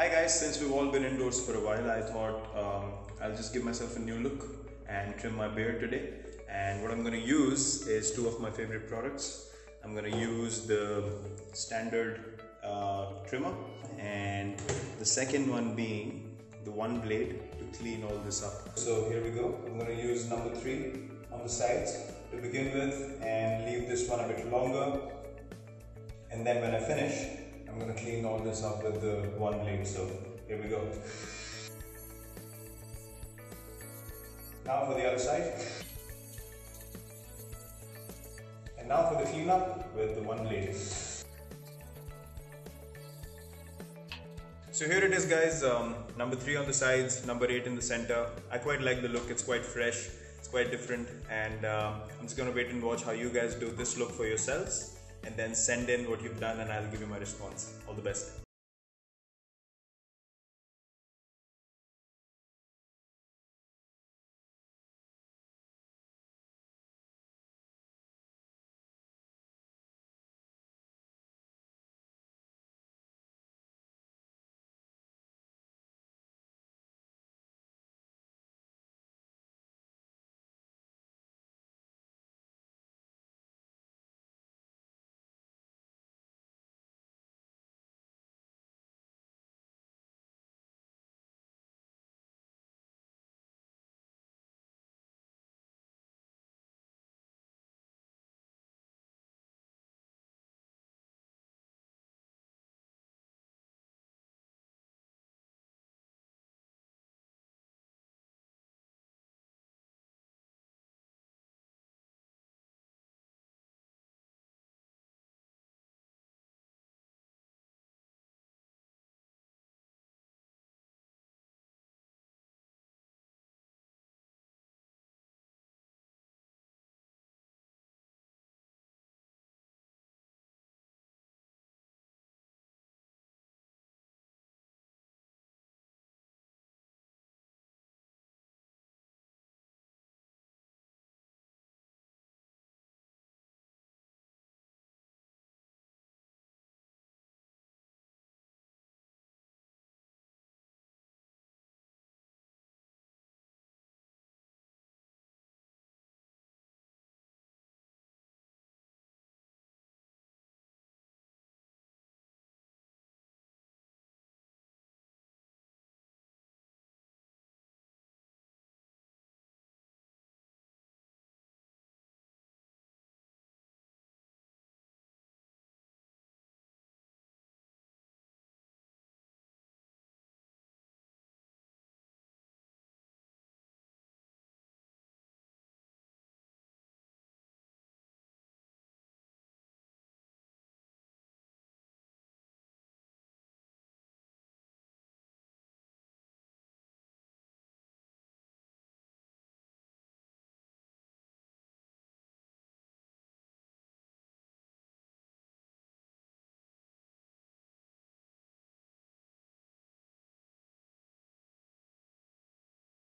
Hi guys, since we've all been indoors for a while, I thought um, I'll just give myself a new look and trim my beard today. And what I'm going to use is two of my favorite products. I'm going to use the standard uh, trimmer and the second one being the one blade to clean all this up. So here we go. I'm going to use number three on the sides to begin with and leave this one a bit longer. And then when I finish, I'm to clean all this up with the one blade. So here we go. Now for the other side. And now for the cleanup with the one blade. So here it is guys, um, number 3 on the sides, number 8 in the center. I quite like the look, it's quite fresh, it's quite different and um, I'm just gonna wait and watch how you guys do this look for yourselves and then send in what you've done and I'll give you my response. All the best.